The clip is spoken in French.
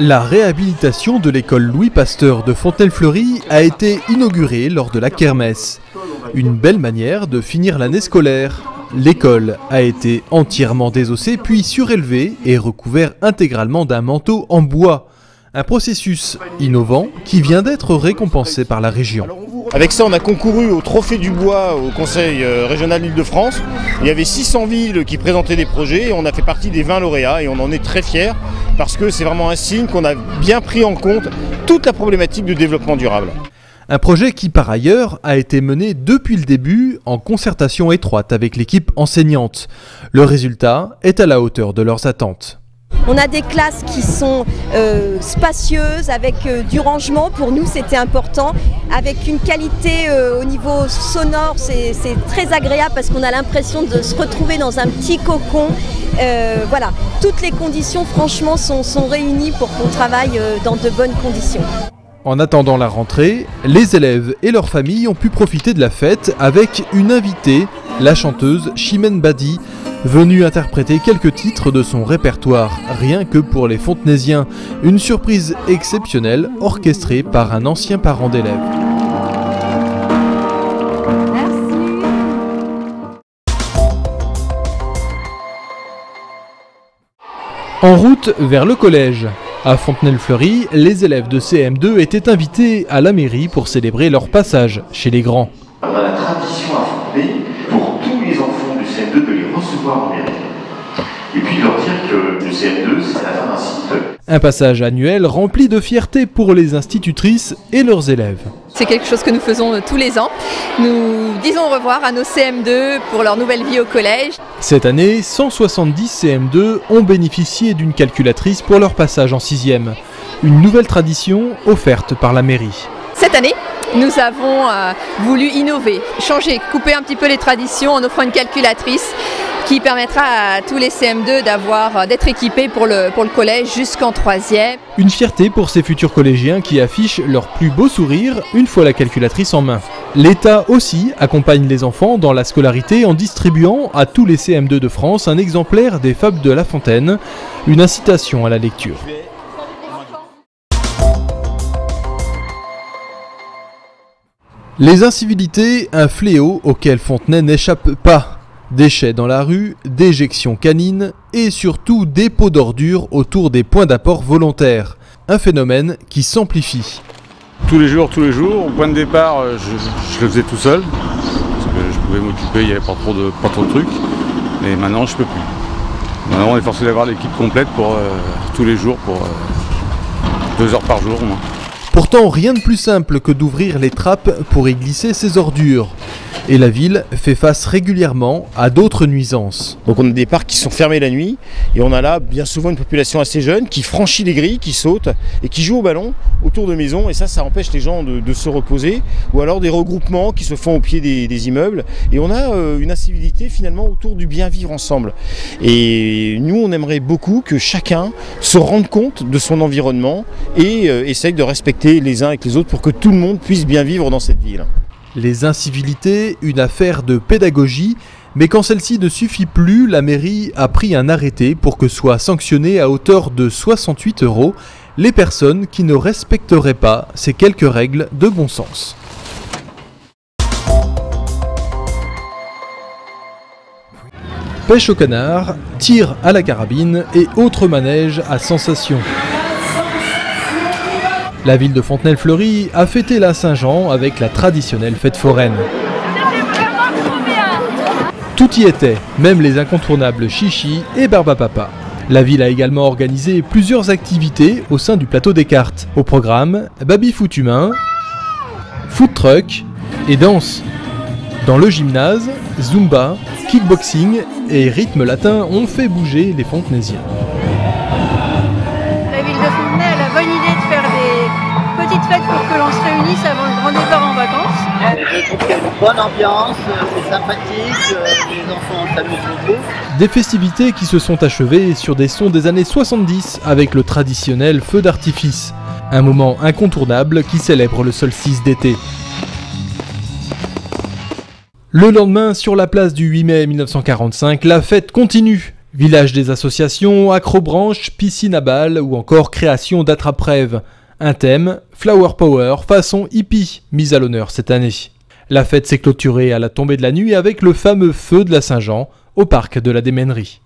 La réhabilitation de l'école Louis Pasteur de Fontenay-Fleury a été inaugurée lors de la kermesse. Une belle manière de finir l'année scolaire. L'école a été entièrement désossée puis surélevée et recouvert intégralement d'un manteau en bois. Un processus innovant qui vient d'être récompensé par la région. Avec ça, on a concouru au Trophée du Bois au Conseil euh, régional d'Île-de-France. Il y avait 600 villes qui présentaient des projets et on a fait partie des 20 lauréats et on en est très fiers parce que c'est vraiment un signe qu'on a bien pris en compte toute la problématique du développement durable. Un projet qui par ailleurs a été mené depuis le début en concertation étroite avec l'équipe enseignante. Le résultat est à la hauteur de leurs attentes. On a des classes qui sont euh, spacieuses, avec euh, du rangement, pour nous c'était important, avec une qualité euh, au niveau sonore, c'est très agréable parce qu'on a l'impression de se retrouver dans un petit cocon. voilà, toutes les conditions franchement sont, sont réunies pour qu'on travaille dans de bonnes conditions. En attendant la rentrée, les élèves et leurs familles ont pu profiter de la fête avec une invitée, la chanteuse Chimène Badi, venu interpréter quelques titres de son répertoire, rien que pour les Fontenaisiens. Une surprise exceptionnelle orchestrée par un ancien parent d'élève. En route vers le collège. À Fontenay-le-Fleury, les élèves de CM2 étaient invités à la mairie pour célébrer leur passage chez les grands. On a la tradition à Fontenay pour tous les enfants du CM2 de les recevoir en mairie. Et puis leur dire que le CM2, c'est la fin d'un cycle. Un passage annuel rempli de fierté pour les institutrices et leurs élèves. C'est quelque chose que nous faisons tous les ans. Nous disons au revoir à nos CM2 pour leur nouvelle vie au collège. Cette année, 170 CM2 ont bénéficié d'une calculatrice pour leur passage en 6e. Une nouvelle tradition offerte par la mairie. Cette année, nous avons euh, voulu innover, changer, couper un petit peu les traditions en offrant une calculatrice qui permettra à tous les CM2 d'avoir, euh, d'être équipés pour le, pour le collège jusqu'en 3e. Une fierté pour ces futurs collégiens qui affichent leur plus beau sourire une fois la calculatrice en main. L'État aussi accompagne les enfants dans la scolarité en distribuant à tous les CM2 de France un exemplaire des Fables de La Fontaine, une incitation à la lecture. Les incivilités, un fléau auquel Fontenay n'échappe pas. Déchets dans la rue, déjections canines et surtout dépôts d'ordures autour des points d'apport volontaires. Un phénomène qui s'amplifie. Tous les jours, tous les jours, au point de départ, euh, je, le faisais tout seul. Parce que je pouvais m'occuper, il n'y avait pas trop, de, pas trop de trucs. Mais maintenant, je peux plus. Maintenant, on est forcé d'avoir l'équipe complète pour euh, tous les jours, pour euh, deux heures par jour au moins. Pourtant, rien de plus simple que d'ouvrir les trappes pour y glisser ses ordures. Et la ville fait face régulièrement à d'autres nuisances. Donc on a des parcs qui sont fermés la nuit et on a là bien souvent une population assez jeune qui franchit les grilles, qui saute et qui joue au ballon autour de maisons et ça ça empêche les gens de, se reposer ou alors des regroupements qui se font au pied des, immeubles et on a euh, une incivilité finalement autour du bien vivre ensemble. Et nous on aimerait beaucoup que chacun se rende compte de son environnement et euh, essaye de respecter les uns avec les autres pour que tout le monde puisse bien vivre dans cette ville. Les incivilités, une affaire de pédagogie, mais quand celle-ci ne suffit plus, la mairie a pris un arrêté pour que soient sanctionnées à hauteur de 68 euros les personnes qui ne respecteraient pas ces quelques règles de bon sens. Pêche au canard, tir à la carabine et autres manèges à sensation. La ville de Fontenay-le-Fleury a fêté la Saint-Jean avec la traditionnelle fête foraine. Tout y était, même les incontournables chichi et barbapapa. La ville a également organisé plusieurs activités au sein du plateau des cartes. Au programme, baby-foot humain, food truck et danse. Dans le gymnase, zumba, kickboxing et rythme latin ont fait bouger les fontenaisiens. Avant le grand départ en vacances. Je trouve qu'il y a une bonne ambiance, c'est sympathique, euh, les enfants s'amusent beaucoup. Des festivités qui se sont achevées sur des sons des années 70 avec le traditionnel feu d'artifice. Un moment incontournable qui célèbre le solstice d'été. Le lendemain, sur la place du 8 mai 1945, la fête continue. Village des associations, acrobranche, piscine à balles ou encore création d'attrape-rêve. Un thème, Flower Power, façon hippie, mise à l'honneur cette année. La fête s'est clôturée à la tombée de la nuit avec le fameux feu de la Saint-Jean au parc de la Démènerie.